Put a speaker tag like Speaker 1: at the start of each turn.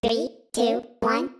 Speaker 1: Three, two, one,